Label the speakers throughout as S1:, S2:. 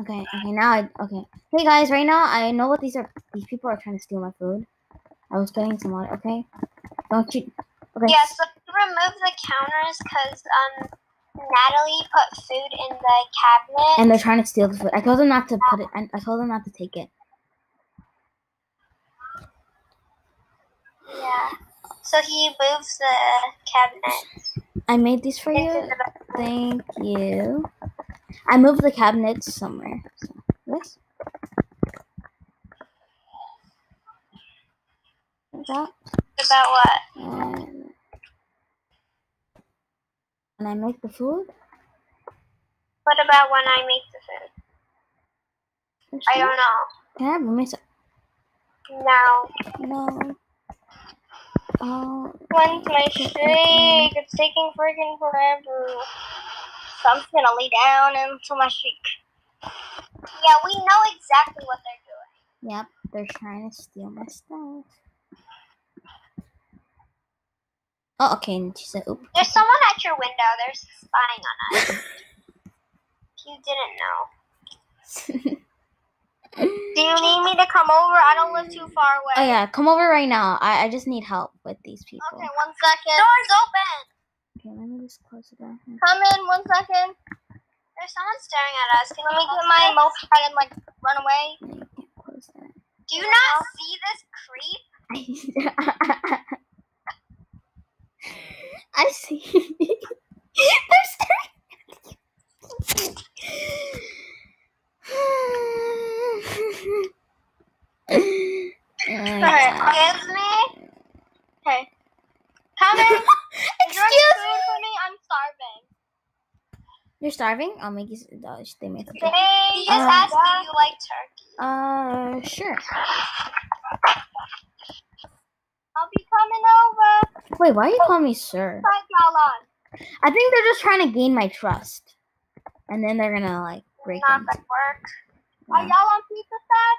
S1: Okay, okay, now I okay. Hey guys, right now I know what these are. These people are trying to steal my food. I was getting some water. Okay, don't you? Okay.
S2: Yeah, so remove the counters because um Natalie put food in the cabinet.
S1: And they're trying to steal the food. I told them not to put it. I, I told them not to take it.
S2: yeah. So he moves the cabinet.
S1: I made these for you. Thank you. I moved the cabinets somewhere. So, this. That.
S2: About what?
S1: Um, and, and I make the food.
S2: What about when I make the food? I don't know.
S1: Can I have a roommates?
S2: No.
S1: No. Oh,
S2: When's my shake? It's taking freaking forever. I'm just gonna lay down until my shake. Yeah, we know exactly what they're doing.
S1: yep. They're trying to steal my stuff. Oh, okay. And she said, "Oop."
S2: There's someone at your window. They're spying on us. you didn't know. Do you need me to come over? I don't live too far oh, away.
S1: Oh yeah, come over right now. I, I just need help with these people.
S2: Okay, one second. Door's open.
S1: Okay, let me just close it down.
S2: Come in, one second. There's someone staring at us. Can Let me get my moped and like run away.
S1: No, you can't close that.
S2: Do you not see this creep?
S1: I see. They're staring.
S2: Okay, excuse me. Okay. Come in. Is there any
S1: Excuse
S2: food
S1: me.
S2: for me? I'm starving.
S1: You're starving? I'll make you. Uh, they make
S2: They
S1: something.
S2: just
S1: Um,
S2: asked if you like turkey.
S1: Uh, sure.
S2: I'll be coming over.
S1: Wait, why are you calling me sir?
S2: Try y'all on.
S1: I think they're just trying to gain my trust, and then they're gonna like break
S2: Not gonna work. Are y'all on pizza set?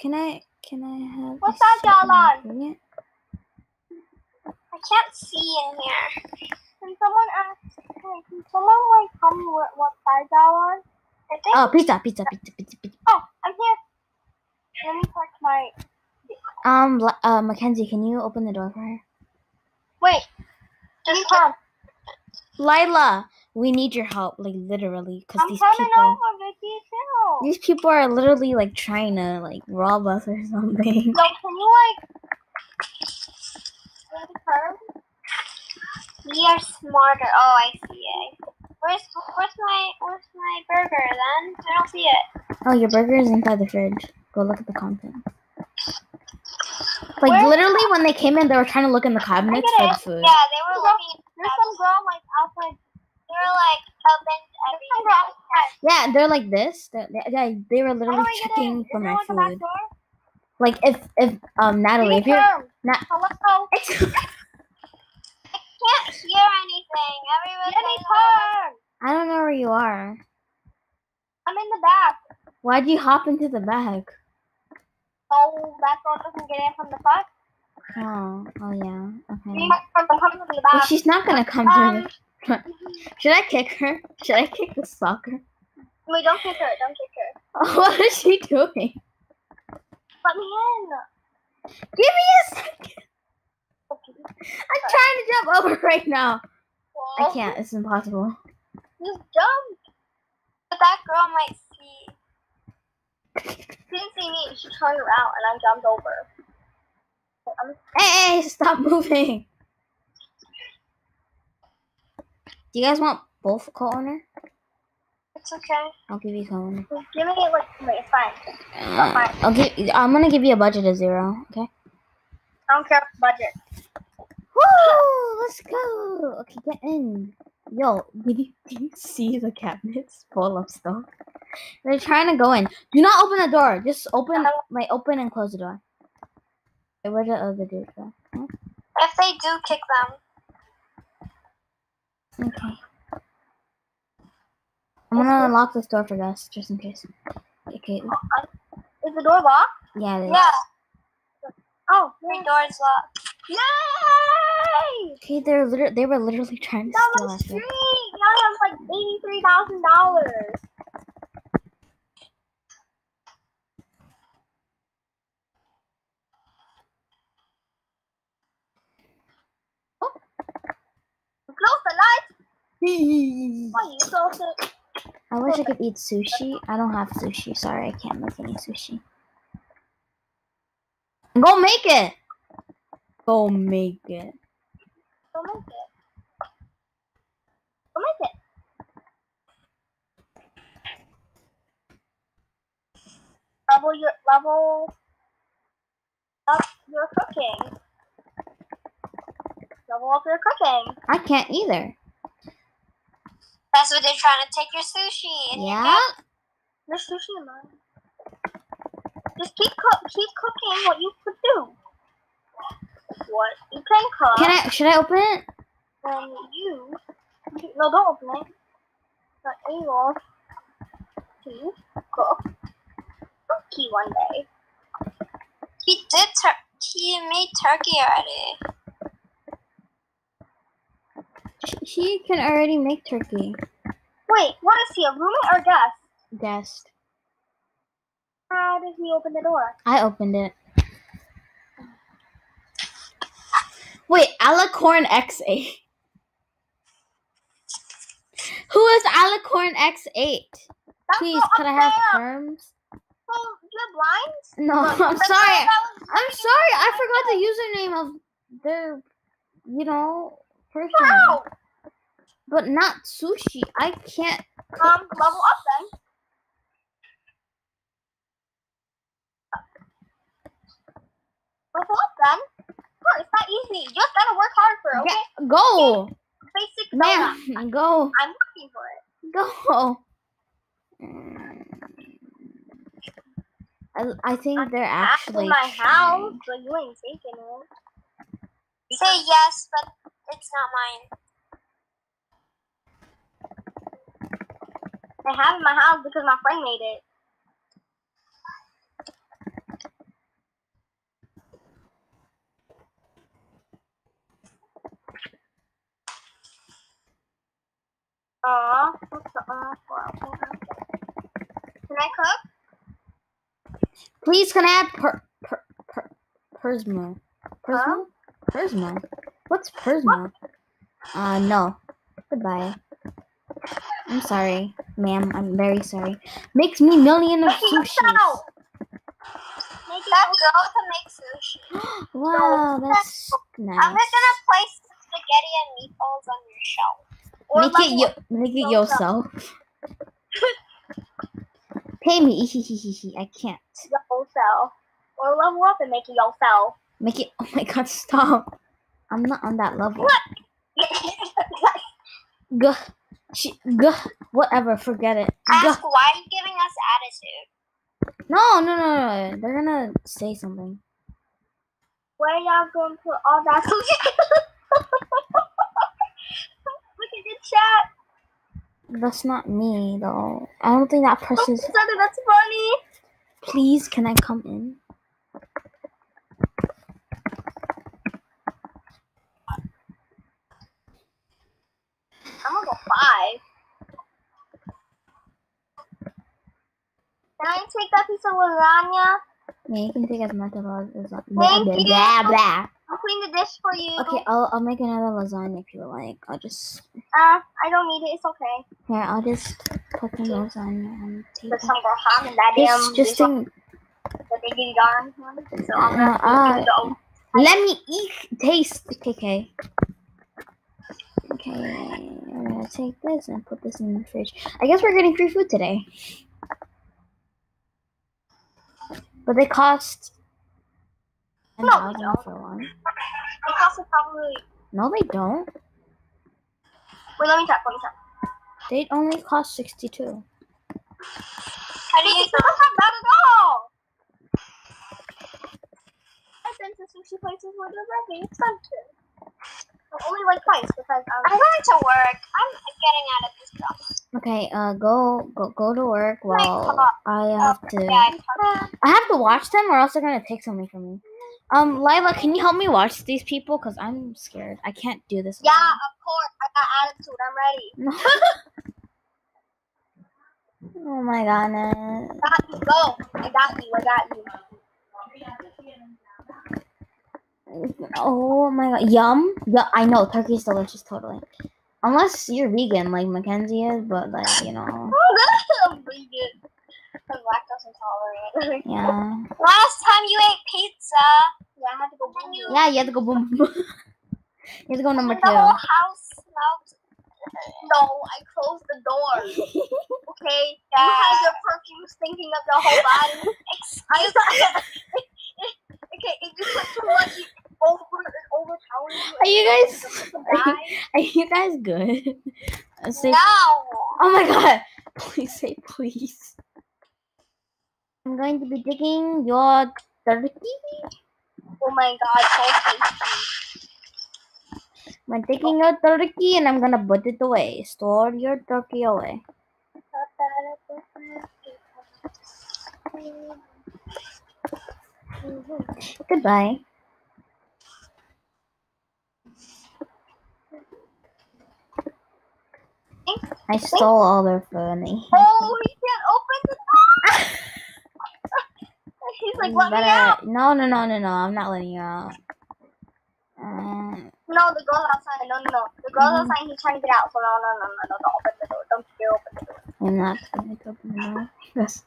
S1: Can I? Can I have?
S2: What
S1: a
S2: side y'all on? I can't see in here. Can someone ask? Hey, can someone like tell me what, what side y'all on? I think.
S1: Oh, pizza, pizza, pizza, pizza, pizza.
S2: Oh, I'm here. Let me park my.
S1: Um, uh, Mackenzie, can you open the door for her?
S2: Wait. Just come.
S1: Lila, we need your help, like literally, because
S2: I'm
S1: these
S2: coming
S1: people,
S2: over, Vicky. Chill.
S1: these people are literally like trying to like rob us or something.
S2: No, can you like? Maybe turn? We are smarter. Oh, I see it. Where's where's my where's my burger then? I don't see it.
S1: Oh, your burger is inside the fridge. Go look at the contents. Like
S2: Where-
S1: literally, when they came in, they were trying to look in the cabinets for the food.
S2: Yeah, they were looking.
S3: There's some girl like outside.
S2: They were like open everything.
S1: Yeah, they're like this. They're, they, yeah, they were literally
S3: I
S1: checking for my
S3: like a back
S1: food. Like if if um Natalie, if you're
S3: Turn.
S1: not,
S3: Hello.
S2: Can't hear anything. Everybody.
S3: Let me turn.
S1: I don't know where you are.
S3: I'm in the back.
S1: Why'd you hop into the back?
S3: So that door doesn't get in from the front.
S1: Oh, oh yeah. Okay.
S3: You have to come from the
S1: Well, she's not gonna come
S3: Um,
S1: to. Should I kick her? Should I kick the soccer?
S3: Wait, don't kick her. Don't kick her.
S1: what is she doing?
S3: Let me in.
S1: Give me a second. I'm trying to jump over right now. I can't. It's impossible.
S3: Just jump.
S2: But that girl might see.
S3: She didn't see me. She turned around and I jumped over. I'm
S1: Hey, hey, stop moving. Do you guys want both co-owner?
S2: It's okay.
S1: I'll give you co-owner.
S3: Give me like wait, it's fine.
S1: Uh, I'll give. I'm gonna give you a budget of zero. Okay.
S3: I don't care about budget.
S1: Woo! Let's go. Okay, get in. Yo, did you, did you see the cabinets full of stuff? They're trying to go in. Do not open the door. Just open, like, open and close the door. Okay, where the other dudes go?
S2: If they do kick them,
S1: Okay. I'm gonna unlock this door for us, just in case. Okay.
S3: Is the door locked?
S1: Yeah, it is.
S2: yeah,
S3: Oh,
S2: the door's locked.
S3: Yay!
S1: Okay, they're literally they were literally trying to
S3: that
S1: steal us.
S3: Now I have like eighty three thousand dollars. Oh. Close the light. Why you close it?
S1: I wish I could eat sushi. I don't have sushi. Sorry, I can't make any sushi. Go make it. Go make it.
S3: Go make it. Go make it. Level your level up your cooking. Level up your cooking.
S1: I can't either.
S2: That's what they're trying to take your sushi. And
S1: Yeah.
S3: There's sushi in mine. Just keep cook, keep cooking what you could do. What you can cook,
S1: Can I? Should I open it?
S3: and you, you no, don't open it. Not able to cook cookie one day.
S2: He did. Tur- he made turkey already.
S1: He can already make turkey.
S3: Wait, what is he? A roommate or guest?
S1: Guest.
S3: How did he open the door?
S1: I opened it. Wait, Alicorn X8. Who is Alicorn X8?
S3: That's
S1: Please, could I have terms?
S3: Oh, you have blinds?
S1: No, I'm sorry. I'm sorry. I forgot the username of their, you know, person.
S3: Wow.
S1: But not sushi. I can't.
S3: Um, level up then. Level up then. It's not easy. You just gotta work hard for it, okay?
S1: Get, go,
S3: Basic donut.
S1: man. Go,
S3: I'm working for it.
S1: go. I, I think they're
S3: Back
S1: actually
S3: in my
S1: trying.
S3: house, but you ain't taking it.
S2: Say yes, but it's not mine.
S3: I have it in my house because my friend made it. Aw, what's the uh, well, Can I cook?
S1: Please, can I have per, per, per, Persmo? Persmo? Persmo? What's Persmo? Uh, no. Goodbye. I'm sorry, ma'am. I'm very sorry. Makes me million of
S3: Make it
S1: sushis.
S3: yourself. Make it
S2: That girl can make sushi.
S1: Wow, that's nice.
S2: I'm just gonna place the spaghetti and meatballs on your shelf.
S3: Or
S1: Make it
S3: level
S1: yo-
S3: up
S1: make it
S3: yourself.
S1: Pay me. I can't.
S3: yourself. Or level up and make it yourself.
S1: Make it. Oh my god, stop. I'm not on that level.
S3: What?
S1: Gah. She, gah. Whatever. Forget it.
S2: Ask why are you giving us attitude?
S1: No, no, no, no. They're gonna say something.
S3: Where y'all gonna put all that sushi? Look at the chat.
S1: That's not me, though. I don't think that oh, person's.
S3: Something that's funny.
S1: Please, can I come in?
S3: I'm gonna go five. Can I take that piece of lasagna?
S1: Yeah, you can take as much of blah,
S3: Thank
S1: blah,
S3: you.
S1: blah, blah.
S3: I'll clean the dish for you.
S1: Okay, I'll I'll make another lasagna if you like. I'll just
S3: Uh, I don't need it. It's okay.
S1: here. I'll just put the lasagna on the
S3: There's
S1: table.
S3: some girl having that damn
S1: Just think,
S3: that they get gone. So I'm
S1: Uh,
S3: gonna
S1: uh, let me eat taste. Okay, okay. Okay, I'm gonna take this and put this in the fridge. I guess we're getting free food today. But they cost
S3: No,
S1: thousand
S3: don't.
S1: for one.
S3: It costs probably.
S1: No, they don't.
S3: Wait, let me check. Let me check.
S1: They only cost sixty-two.
S2: How do you
S3: It's not bad at all. I've been to sushi places where they're very expensive. But only like twice because um,
S2: I'm going to work. I'm getting out of this job.
S1: Okay, uh, go go go to work
S3: My
S1: while I have to.
S2: Yeah, I'm.
S1: I have to watch them, or else they're gonna take something from me. Um, Lila, can you help me watch these people? Cause I'm scared. I can't do this.
S3: yeah,
S1: alone.
S3: of course. I got attitude. I'm ready.
S1: oh my goodness.
S3: Got you. Go. I got you. I got you.
S1: Oh my god. Yum. Yeah, I know. turkey is delicious. Totally. Unless you're vegan, like Mackenzie is, but like you know,
S2: I'm vegan. I'm lactose intolerant.
S1: yeah,
S2: Last time you ate pizza, yeah, I had to go boom.
S1: Yeah. You have to go boom. boom. you have to go number
S2: the whole
S1: two.
S2: house smelled. No, I closed the door. Okay, you had your perfume stinking up the whole body. Excuse me. okay, it just went too much over overpowering.
S1: Are you guys? Are you, are you guys good? Say,
S2: No.
S1: oh my god! Please say please. I'm going to be digging your turkey.
S2: Oh my god, so tasty.
S1: I'm digging your turkey and I'm gonna put it away. Store your turkey away. Goodbye. I stole all their money.
S2: Oh, he can't open the door. He's like, let me out.
S1: No, no, no, no, no. I'm not letting you out. Uh,
S2: No, the girl's outside. No, no, no. The girl's
S1: Mhm.
S2: outside. He's trying to get out. So no, no, no, no, no. Don't open the door. Don't you open the door.
S1: I'm not going to open the door. This,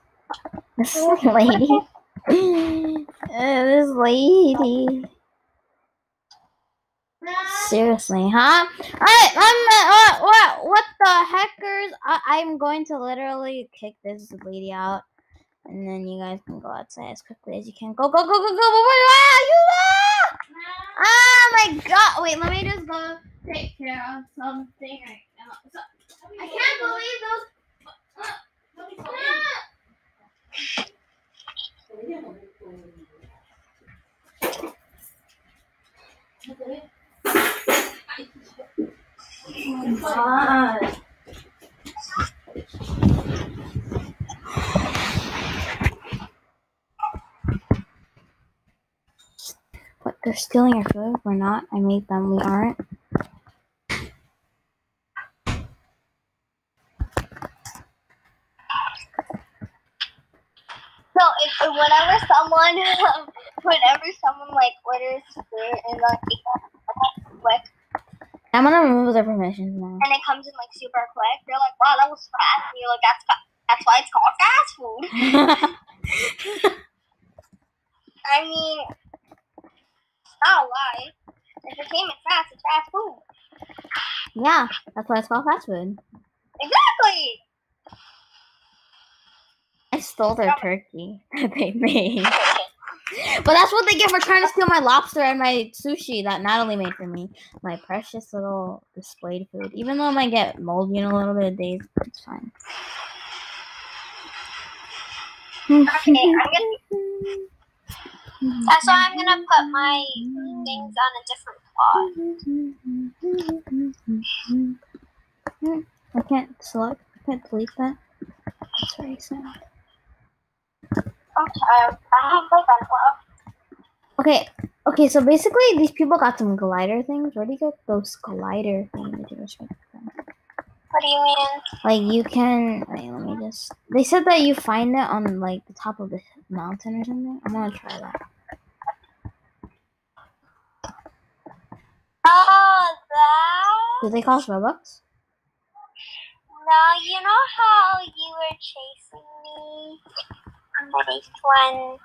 S1: this lady. Uh, this lady. Seriously, huh? I, I'm uh, what? What the heckers? I, I'm going to literally kick this lady out, and then you guys can go outside as quickly as you can. Go, go, go, go, go! Wait, ah, you ah! Oh my god! Wait, let me just go take care of something right now. So, I can't believe those. Oh god. They're stealing our food? We're not. I made them. We aren't.
S2: So if, whenever someone, whenever someone like orders food and like quick,
S1: I'm gonna remove their permissions now.
S2: and it comes in like super quick, they're like, "Wow, that was fast." And you're like, "That's fa- that's why it's called fast food." I mean, not. If it came in fast, it's fast food.
S1: yeah, that's why it's called fast food.
S2: Exactly.
S1: I stole their turkey that they made. But that's what they get for trying to steal my lobster and my sushi that Natalie made for me. My precious little displayed food. Even though it might get moldy in a little bit of days, it's fine.
S2: Okay, I'm gonna. That's why I'm gonna put my things on a different plot.
S1: I can't select. I can't delete that. That's very sad.
S2: Okay, I have like.
S1: Okay, okay. So basically, these people got some glider things. Where do you get those glider things?
S2: What do you mean?
S1: Like you can. Wait, let me just. They said that you find it on like the top of the mountain or something. I'm gonna try that.
S2: Oh, that.
S1: Do they cost Robux?
S2: No, you know how you were chasing me when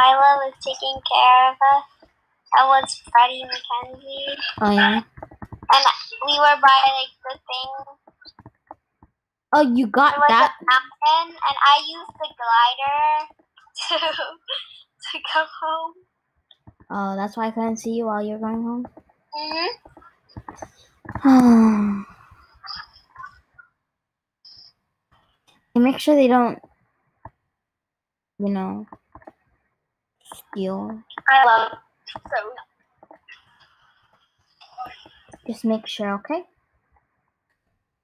S2: Lila was taking care of us? That was Freddie McKenzie.
S1: Oh yeah.
S2: And we were by like the thing.
S1: Oh, you got that.
S2: mountain, and I used the glider to to go home.
S1: Oh, that's why I couldn't see you while you were going home.
S2: hmm
S1: and make sure they don't, you know, steal.
S2: I love so.
S1: Just make sure, okay?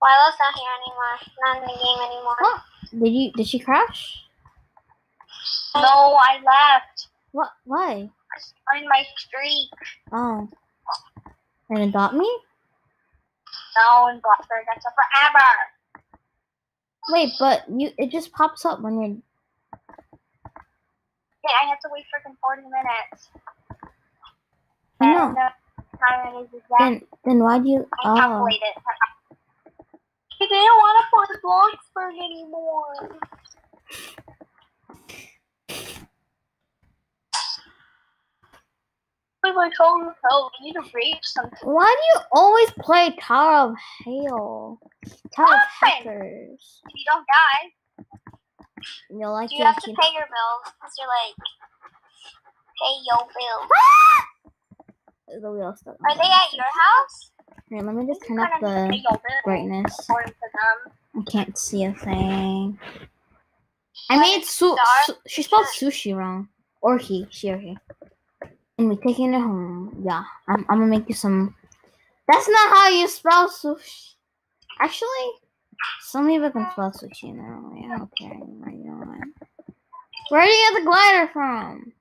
S2: Lila's not here anymore. Not in the game anymore.
S1: Oh. Did you? Did she crash?
S2: No, I left.
S1: What? Why?
S2: I On my streak.
S1: Oh. And it got me?
S2: No, in Blackbird, that's a forever.
S1: Wait, but you it just pops up when you're
S2: Yeah, I have to wait freaking 40 minutes.
S1: I know.
S2: And the time it is exact.
S1: then then why do you
S2: I
S1: oh
S3: They didn't want to play Bloxburg anymore. Like I told you, oh, we need to reach something.
S1: Why do you always play Tower of Hell? Tower of? Hackers.
S3: If you don't die,
S1: You like
S3: you have to pay your bills. Because you're like, pay your bills.
S1: the wheel.
S3: Are they at your house?
S1: Here, let me just turn up
S3: kinda need to
S1: the
S3: pay your bills
S1: brightness.
S3: According to them.
S1: I can't see a thing. I made su-, su- she spelled sushi wrong. Or he, she or he. And we're taking it home. Yeah, I'm, I'm gonna make you some. That's not how you spell sushi. Actually, some people can spell sushi now. Yeah, I don't care anymore. You know what? Where do you get the glider from?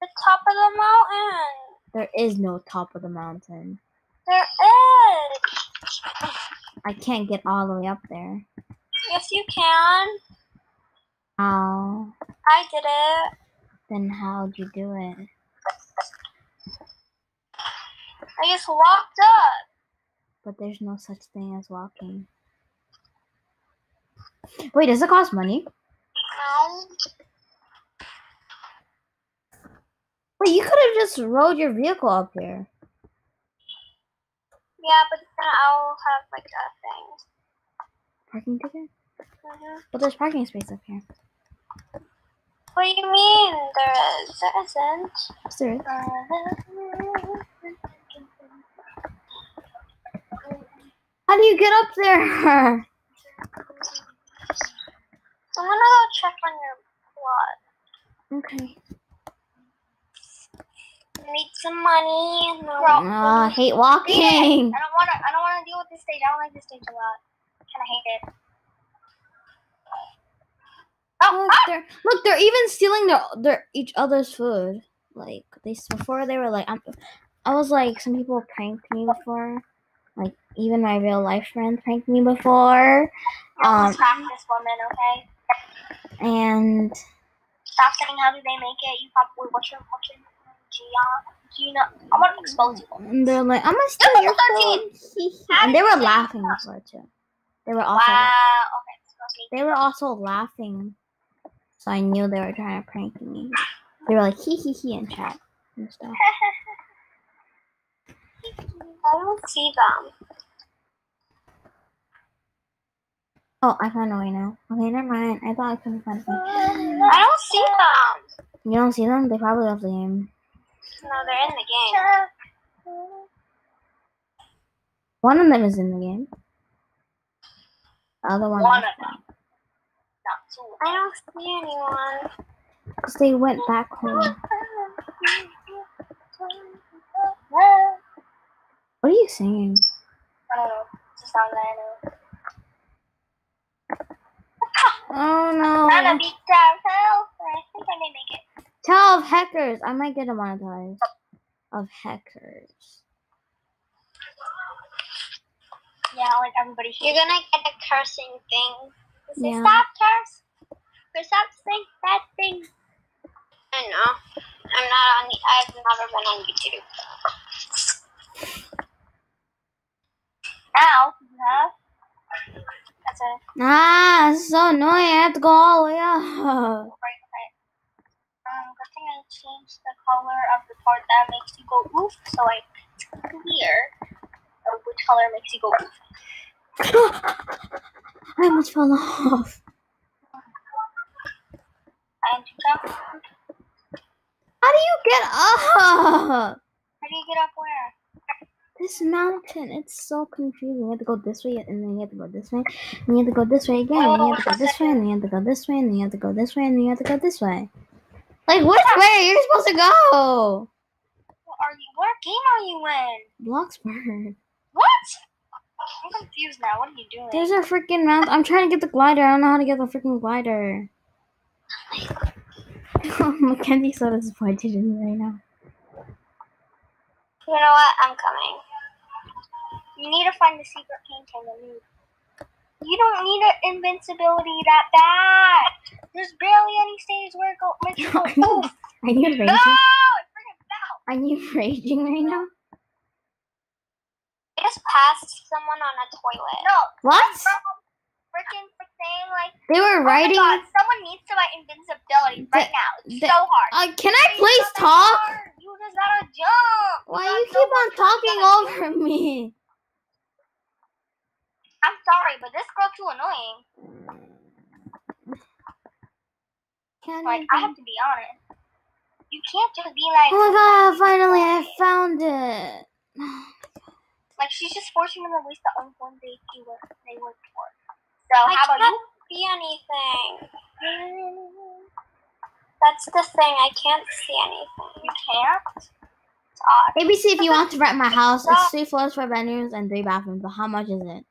S3: The top of the mountain.
S1: There is no top of the mountain.
S3: There is.
S1: I can't get all the way up there.
S3: Yes, you can.
S1: How?
S3: I did it.
S1: Then how'd you do it?
S3: I just walked up.
S1: But there's no such thing as walking. Wait, does it cost money?
S3: No.
S1: Wait, you could have just rode your vehicle up here.
S3: Yeah, but then I'll have like a thing.
S1: Parking ticket?
S3: hmm
S1: But there's parking space up here.
S3: What do you mean there is? There isn't.
S1: Yes, there is. How do you get up there?
S3: I'm gonna go check on your plot.
S1: okay.
S3: Need some money. No.
S1: Oh, I hate walking.
S3: I
S1: walking.
S3: don't wanna. I don't wanna deal with this stage. I don't like this stage a lot. Kind of hate it. Oh,
S1: Look, they're look, they're even stealing their their each other's food. Like they before they were like, I'm, I was like, some people pranked me before. Like even my real life friends pranked me before.
S3: um, stop this woman, okay?
S1: and
S3: Stop saying how do they make it. You probably what's your what's your Gia? Gina? I want to expose you.
S1: And they're like, I'm gonna steal your
S3: Number
S1: phone. And they were laughing before too. They were also
S3: Wow. Okay,
S1: they were also laughing. So I knew they were trying to prank me. They were like hee hee hee in chat and stuff.
S3: I don't see them.
S1: Oh, I found a way now. Okay, never mind. I thought I couldn't find them.
S3: I don't see them.
S1: You don't see them? They probably left the game.
S3: No, they're in the game.
S1: One of them is in the game. The other one,
S3: One of them. Not two. I don't see anyone.
S1: because they went back home. What are you singing?
S3: I don't know. It's a song that I know.
S1: Oh no!
S3: Nana beat down hell. I think I may make it.
S1: Tell of hackers. I might get demonetized. Of hackers.
S3: Yeah, like everybody. You're gonna get a cursing thing. Say,
S1: Yeah.
S3: Stop curse. Or stop saying bad things. I know. I'm not on. The, I've never been on YouTube. Ow. Yeah. That's a
S1: Ah, it's so annoying. I have to go all the way up.
S3: Um, good thing I changed the color of the part that makes you go oof, so like it's clear of which color makes you go oof.
S1: I almost fell off.
S3: And jump.
S1: How do you get up?
S3: How do you get up where?
S1: This mountain, it's so confusing. You have to go this way, and then you have to go this way, and you have to go this way again, and you have to go this way, and then you have to go this way, and then you have to go this way, and then you have to go this way. Like, which way are you supposed to go?
S3: What are you? What game are you in?
S1: Bloxburg.
S3: What? I'm confused now. What are you doing?
S1: There's a freaking mountain. I'm trying to get the glider. I don't know how to get the freaking glider. Mackenzie's so disappointed in me right now.
S3: You know what? I'm coming. You need to find the secret painting you. You don't need an invincibility that bad. There's barely any stages where go makes go.
S1: I know.
S3: Oof.
S1: Are you raging?
S3: No, it freaking fell.
S1: Are you raging right now?
S3: I just
S2: past someone on a toilet.
S3: No,
S1: What?
S3: freaking saying like,
S1: They were
S3: oh
S1: writing.
S3: God, someone needs to buy invincibility right now. It's
S1: the-
S3: so hard.
S1: Uh, can I please talk?
S3: You just gotta jump.
S1: Why
S3: gotta
S1: you keep
S3: what
S1: on talking over me?
S3: I'm sorry, but this girl too annoying.
S1: Can
S3: Like,
S1: I?
S3: I have to be honest. You can't just be like,
S1: Oh my god! Finally, I found it.
S3: like she's just forcing them to waste the own one they they work they work for. So
S2: I
S3: how about
S2: can't
S3: you?
S2: see anything. That's the thing. I can't see anything.
S3: You can't. It's odd.
S1: ABC, if you want to rent my house, it's three floors, four bedrooms, and three bathrooms. But how much is it?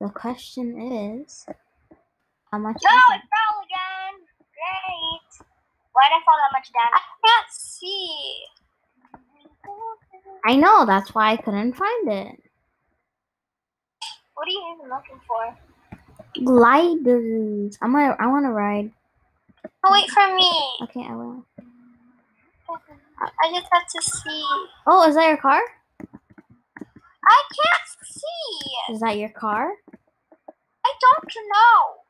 S1: The question is, how much
S3: No,
S1: is
S3: it fell again. Great. Why did I fall that much
S2: down?
S3: I
S2: can't see.
S1: I know. That's why I couldn't find it.
S3: What are you even looking for?
S1: Gliders. I'm gonna. I want to ride.
S2: Oh, wait for me.
S1: Okay, I will.
S2: I just have to see.
S1: Oh, is that your car?
S2: I can't see.
S1: Is that your car?
S2: I don't know.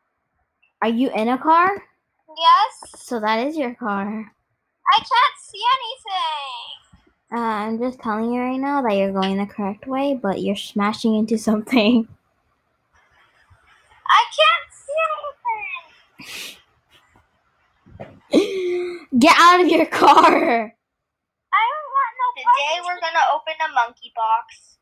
S1: Are you in a car?
S2: Yes.
S1: So that is your car.
S2: I can't see anything.
S1: Uh, I'm just telling you right now that you're going the correct way, but you're smashing into something.
S2: I can't see anything.
S1: Get out of your car!
S2: I don't want no
S3: Today
S2: parking
S3: we're gonna open a monkey box.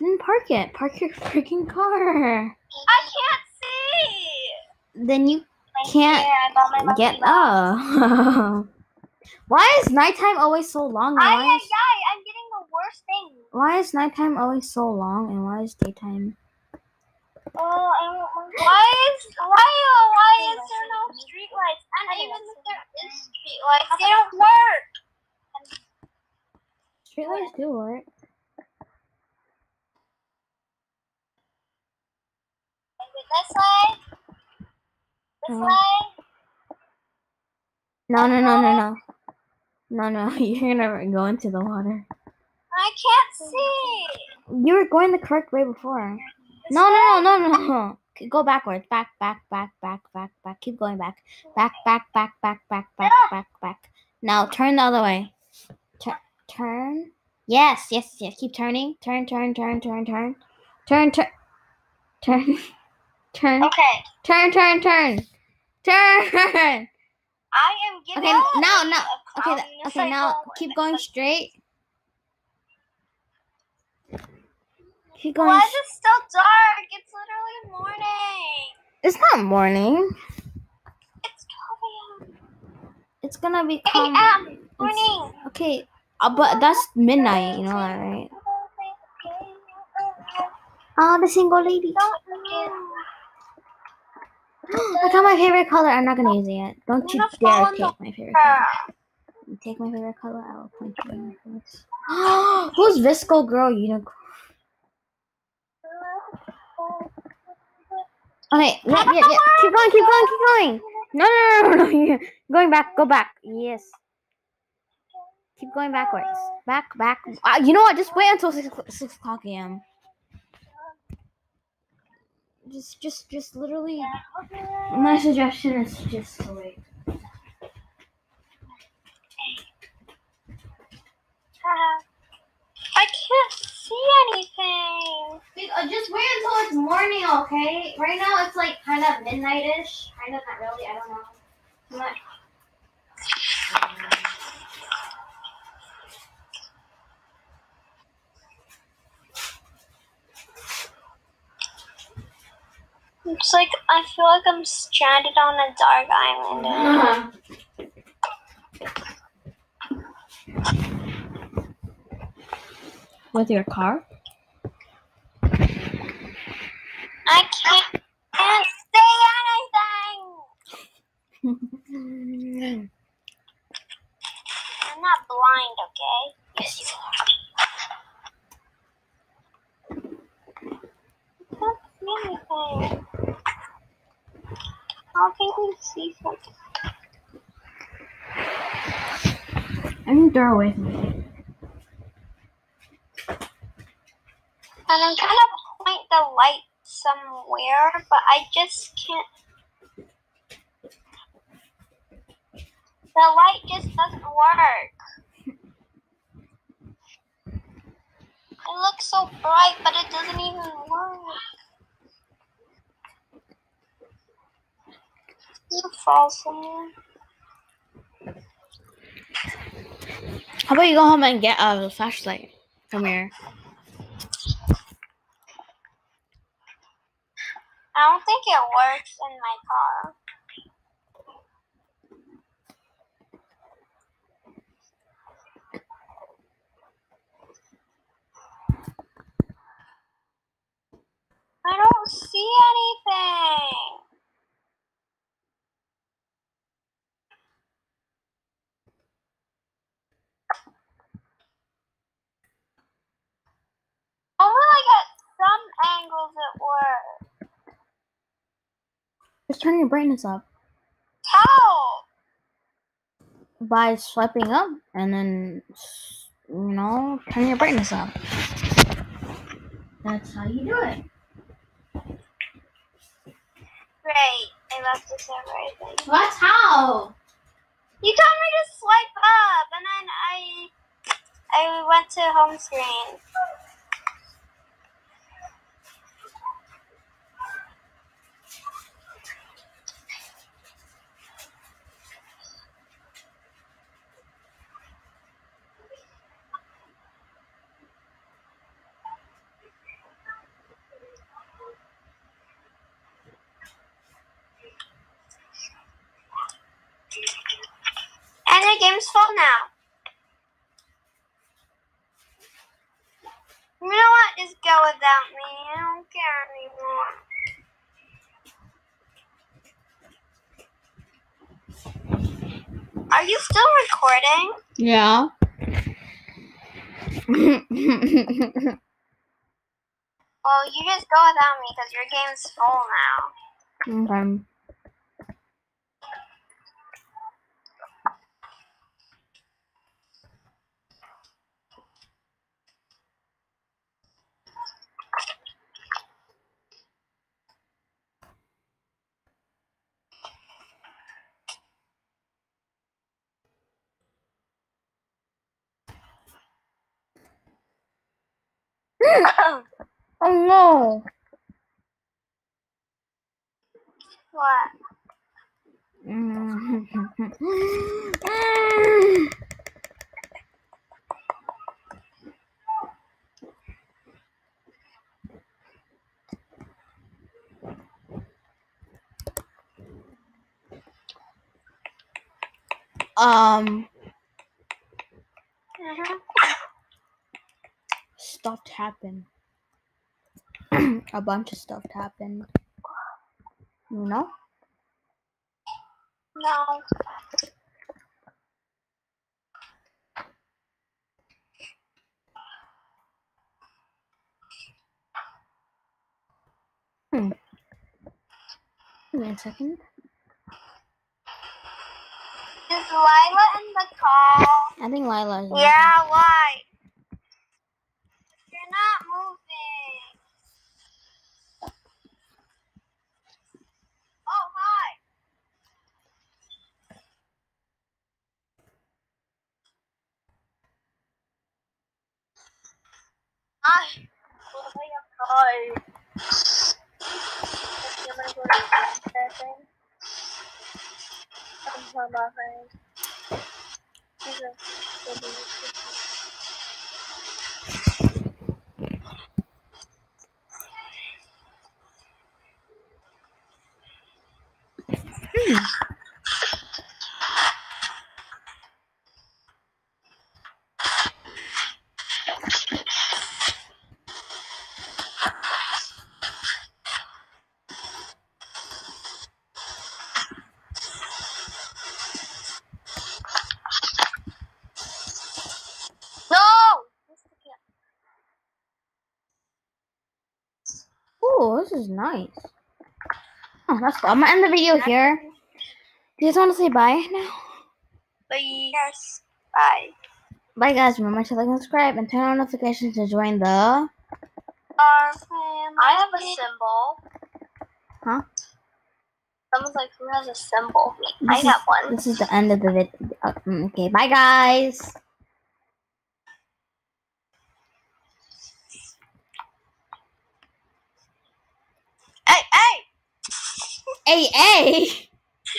S1: Then park it. Park your freaking car.
S2: I can't see.
S1: Then you
S3: Right
S1: Can't
S3: here, I got my monkey
S1: get
S3: box.
S1: up. Why is nighttime always so long? And
S3: Ay,
S1: why
S3: ay,
S1: is,
S3: ay, I'm getting the worst thing.
S1: why is nighttime always so long and why is daytime?
S3: Oh, I want monkey
S2: Why is why oh, why is there no
S3: let's
S2: street lights? And even if there is street lights, they don't work.
S1: Streetlights do work.
S2: Is it this way? This way?
S1: No, no, no, no, no. No, no, you're gonna go into the water.
S2: I can't see.
S1: You were going the correct way before. No, no, no, no, no. Okay, Go backwards. Back, back, back, back, back, back. Keep going back. Back, back, back, back, back, back, back, back. Now turn the other way. Tur- turn. Yes, yes, yes. Keep turning. Turn, turn, turn, turn, turn. Turn, turn. Turn. Turn.
S3: Okay,
S1: Turn, turn, turn. Turn.
S3: I am giving.
S1: Okay, now, now. Okay, okay, now keep going straight. Keep going.
S2: Why
S1: is
S2: it still dark? It's literally morning.
S1: It's not morning.
S2: It's 12 a.m.
S1: It's gonna
S2: 8
S1: become.
S2: a.m. Morning.
S1: Okay, uh, but that's midnight. You know that, right? Oh, the single lady. I got my favorite color. I'm not gonna use it yet. Don't you dare
S2: fall in the
S1: take my favorite color. You take my favorite color, I will punch you in the face. Who's Visco Girl Unicorn? Okay, yeah, yeah, yeah. Keep going, keep going, keep going. No, no, no, no, no. Going back, go back. Yes. Keep going backwards. Back, back. Uh, you know what? Just wait until six, six o'clock a.m. Just, just, just literally. My suggestion is just to wait.
S2: I can't see anything.
S1: uh, Just wait until it's morning, okay? Right now it's like kind of midnight-ish. Kind of, not really. I don't know. I'm not-
S2: It's like I feel like I'm stranded on a dark island. Uh-huh.
S1: With your car?
S2: I can't, can't see anything. I'm not blind, okay? seaside.
S1: I'm door with me.
S2: And I'm trying to point the light somewhere, but I just can't. The light just doesn't work. It looks so bright, but it doesn't even work.
S1: How about you go home and get a flashlight from here?
S2: I don't think it works in my car. I don't see anything. Only like at some angles it works.
S1: Just turn your brightness up
S2: How?
S1: by swiping up and then, you know, turn your brightness up. That's how you do it.
S2: Great. I left this everything.
S1: That's how.
S2: You told me to swipe up, and then I I went to home screen. And the game's full now. You know what? Just go without me. I don't care anymore. Are you still recording?
S1: Yeah.
S2: Well, you just go without me because your game's full now.
S1: okay. Oh no.
S2: what?
S1: um,
S2: hmm
S1: stuff happened. A bunch of stuff happened. You know?
S2: No. Hmm.
S1: Give me a second.
S2: Is Lila in the call?
S1: I think Lila is.
S2: Yeah, why? You're not moving. Oh, hi. Hi. Hi. I'm gonna go to the session. I'm from my friend. She's a No!
S1: Oh, this is nice. Oh, that's cool. I'm gonna end the video here. Do you guys want to say bye now? Bye.
S2: Yes. Bye.
S1: Bye, guys. Remember to like and subscribe and turn on notifications to join the.
S2: Our family.
S3: I have a symbol.
S1: Huh?
S3: Someone's like, who has a symbol?
S1: This
S3: I
S1: is-
S3: have one.
S1: This is the end of the video. Uh, mm, okay, bye guys. Hey.